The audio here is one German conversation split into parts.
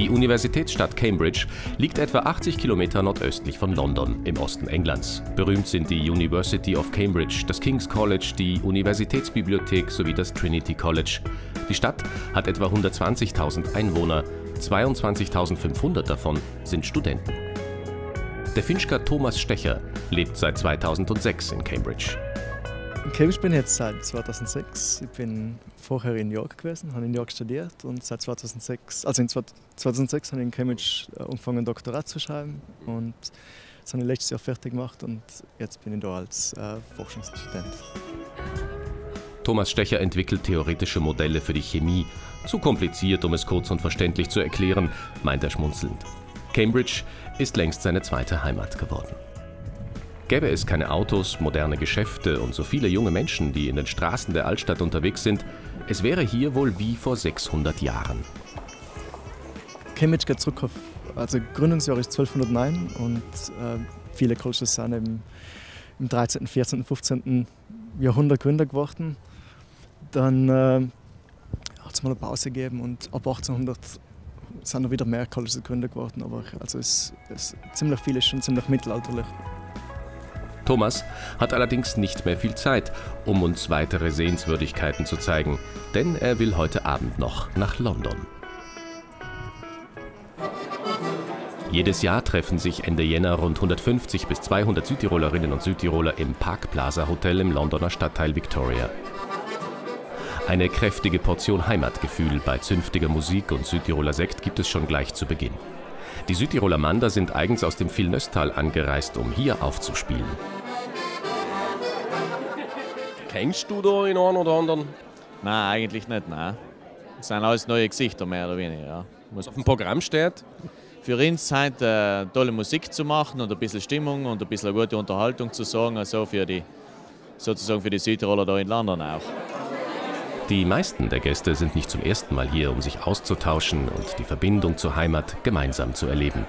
Die Universitätsstadt Cambridge liegt etwa 80 Kilometer nordöstlich von London im Osten Englands. Berühmt sind die University of Cambridge, das King's College, die Universitätsbibliothek sowie das Trinity College. Die Stadt hat etwa 120.000 Einwohner, 22.500 davon sind Studenten. Der Finchker Thomas Stecher lebt seit 2006 in Cambridge. In Cambridge bin ich jetzt seit 2006. Ich bin vorher in York gewesen, habe in York studiert und seit 2006, also in 2006 habe ich in Cambridge äh, angefangen, Doktorat zu schreiben und das habe ich letztes Jahr fertig gemacht und jetzt bin ich da als äh, Forschungsstudent. Thomas Stecher entwickelt theoretische Modelle für die Chemie. Zu kompliziert, um es kurz und verständlich zu erklären, meint er schmunzelnd. Cambridge ist längst seine zweite Heimat geworden. Gäbe es keine Autos, moderne Geschäfte und so viele junge Menschen, die in den Straßen der Altstadt unterwegs sind, es wäre hier wohl wie vor 600 Jahren. Cambridge geht zurück auf, also Gründungsjahr ist 1209 und äh, viele Colleges sind im, im 13., 14., 15. Jahrhundert gegründet geworden. Dann äh, hat es mal eine Pause gegeben und ab 1800 sind noch wieder mehr Colleges gegründet worden, aber also es, es, ziemlich viel ist schon ziemlich mittelalterlich. Thomas hat allerdings nicht mehr viel Zeit, um uns weitere Sehenswürdigkeiten zu zeigen, denn er will heute Abend noch nach London. Jedes Jahr treffen sich Ende Jänner rund 150 bis 200 Südtirolerinnen und Südtiroler im Park Plaza Hotel im Londoner Stadtteil Victoria. Eine kräftige Portion Heimatgefühl bei zünftiger Musik und Südtiroler Sekt gibt es schon gleich zu Beginn. Die Südtiroler Mander sind eigens aus dem Vilnöstal angereist, um hier aufzuspielen. Kennst du da in einen oder anderen? Nein, eigentlich nicht, nein. Das sind alles neue Gesichter, mehr oder weniger. Ja. Was auf dem Programm steht? Für uns Zeit äh, tolle Musik zu machen und ein bisschen Stimmung und ein bisschen gute Unterhaltung zu sorgen, also für die, sozusagen für die Südtiroler da in London auch. Die meisten der Gäste sind nicht zum ersten Mal hier, um sich auszutauschen und die Verbindung zur Heimat gemeinsam zu erleben.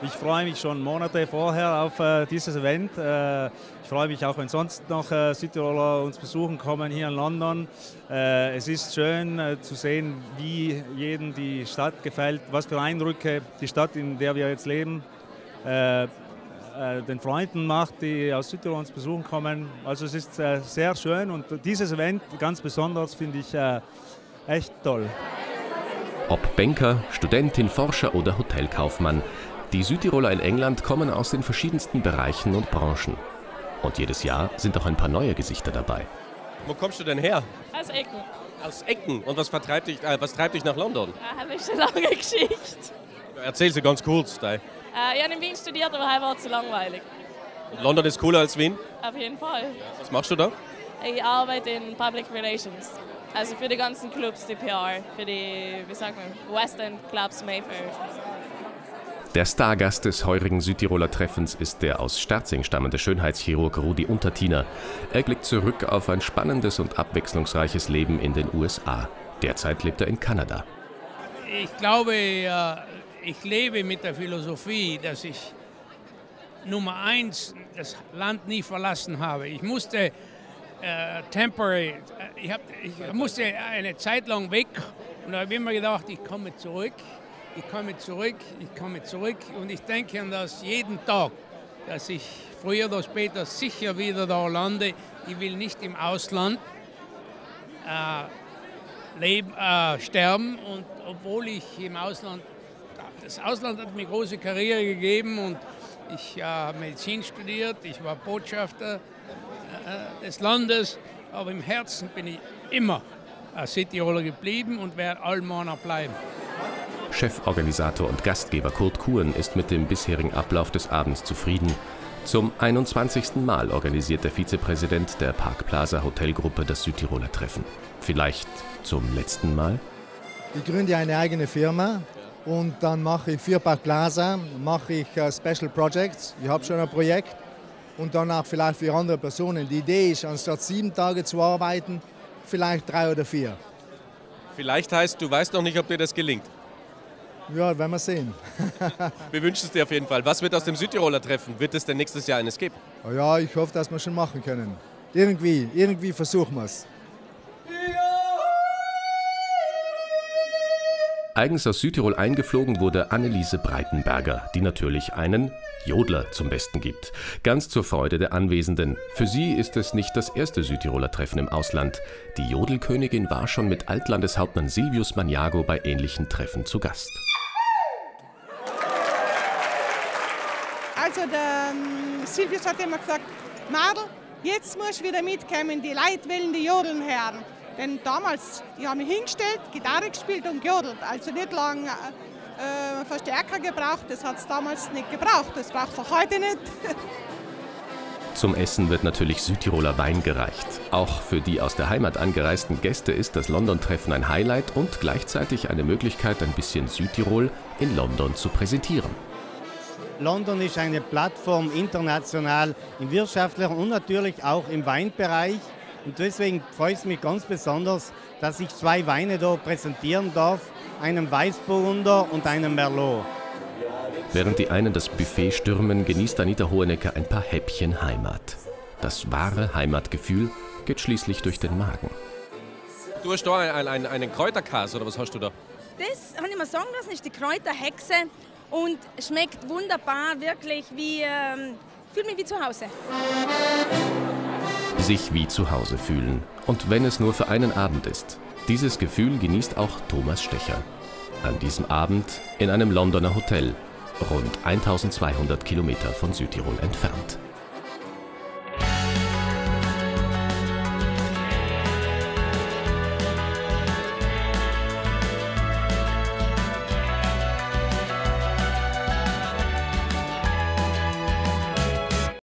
Ich freue mich schon Monate vorher auf äh, dieses Event. Äh, ich freue mich auch, wenn sonst noch äh, Südtiroler uns besuchen kommen hier in London. Äh, es ist schön äh, zu sehen, wie jedem die Stadt gefällt, was für Eindrücke die Stadt, in der wir jetzt leben, äh, den Freunden macht, die aus Südtirol uns besuchen kommen. Also es ist sehr schön und dieses Event ganz besonders finde ich echt toll. Ob Banker, Studentin, Forscher oder Hotelkaufmann, die Südtiroler in England kommen aus den verschiedensten Bereichen und Branchen. Und jedes Jahr sind auch ein paar neue Gesichter dabei. Wo kommst du denn her? Aus Ecken. Aus Ecken. Und was, vertreibt dich, äh, was treibt dich nach London? Da habe ich eine lange Geschichte. Erzähl sie ganz kurz. Äh, ich habe in Wien studiert, aber war zu langweilig. Und London ist cooler als Wien? Auf jeden Fall. Ja, was machst du da? Ich arbeite in Public Relations. Also für die ganzen Clubs, die PR, für die, wie sagt man, West End Clubs, Mayfair. Der Stargast des heurigen Südtiroler Treffens ist der aus Sterzing stammende Schönheitschirurg Rudi Untertiner. Er blickt zurück auf ein spannendes und abwechslungsreiches Leben in den USA. Derzeit lebt er in Kanada. Ich glaube, ich lebe mit der Philosophie, dass ich Nummer eins das Land nie verlassen habe. Ich musste äh, temporary, äh, ich, hab, ich musste eine Zeit lang weg und da habe ich immer gedacht, ich komme zurück ich komme zurück, ich komme zurück und ich denke an das jeden Tag, dass ich früher oder später sicher wieder da lande. Ich will nicht im Ausland äh, leben, äh, sterben und obwohl ich im Ausland, das Ausland hat mir große Karriere gegeben und ich habe äh, Medizin studiert, ich war Botschafter äh, des Landes, aber im Herzen bin ich immer Cityroller geblieben und werde Allmanner bleiben. Cheforganisator und Gastgeber Kurt Kuhn ist mit dem bisherigen Ablauf des Abends zufrieden. Zum 21. Mal organisiert der Vizepräsident der Park Plaza Hotelgruppe das Südtiroler Treffen. Vielleicht zum letzten Mal? Ich gründe eine eigene Firma und dann mache ich für Park Plaza mache ich uh, Special Projects. Ich habe schon ein Projekt und dann auch vielleicht für andere Personen. Die Idee ist, anstatt sieben Tage zu arbeiten, vielleicht drei oder vier. Vielleicht heißt, du weißt noch nicht, ob dir das gelingt. Ja, werden wir sehen. wir wünschen es dir auf jeden Fall. Was wird aus dem Südtiroler Treffen? Wird es denn nächstes Jahr eines geben? Oh ja, ich hoffe, dass wir schon machen können. Irgendwie, irgendwie versuchen wir es. Eigens aus Südtirol eingeflogen wurde Anneliese Breitenberger, die natürlich einen Jodler zum Besten gibt. Ganz zur Freude der Anwesenden. Für sie ist es nicht das erste Südtiroler Treffen im Ausland. Die Jodelkönigin war schon mit Altlandeshauptmann Silvius Maniago bei ähnlichen Treffen zu Gast. Also der ähm, Silvius hat immer gesagt, Madel, jetzt musst du wieder mitkommen, die Leute wollen die Jodeln hören. Denn damals, die haben mich hingestellt, Gitarre gespielt und gejodelt. Also nicht lange äh, Verstärker gebraucht, das hat es damals nicht gebraucht. Das braucht es auch heute nicht. Zum Essen wird natürlich Südtiroler Wein gereicht. Auch für die aus der Heimat angereisten Gäste ist das London-Treffen ein Highlight und gleichzeitig eine Möglichkeit, ein bisschen Südtirol in London zu präsentieren. London ist eine Plattform international im wirtschaftlichen und natürlich auch im Weinbereich. Und deswegen freut es mich ganz besonders, dass ich zwei Weine da präsentieren darf, einen Weißburgunder und einen Merlot. Während die einen das Buffet stürmen, genießt Anita Hohenecker ein paar Häppchen Heimat. Das wahre Heimatgefühl geht schließlich durch den Magen. Du hast da einen, einen, einen Kräuterkäse oder was hast du da? Das habe ich mir sagen lassen, ist die Kräuterhexe und schmeckt wunderbar, wirklich wie, ähm, fühle mich wie zu Hause. Sich wie zu Hause fühlen. Und wenn es nur für einen Abend ist. Dieses Gefühl genießt auch Thomas Stecher. An diesem Abend in einem Londoner Hotel, rund 1200 Kilometer von Südtirol entfernt.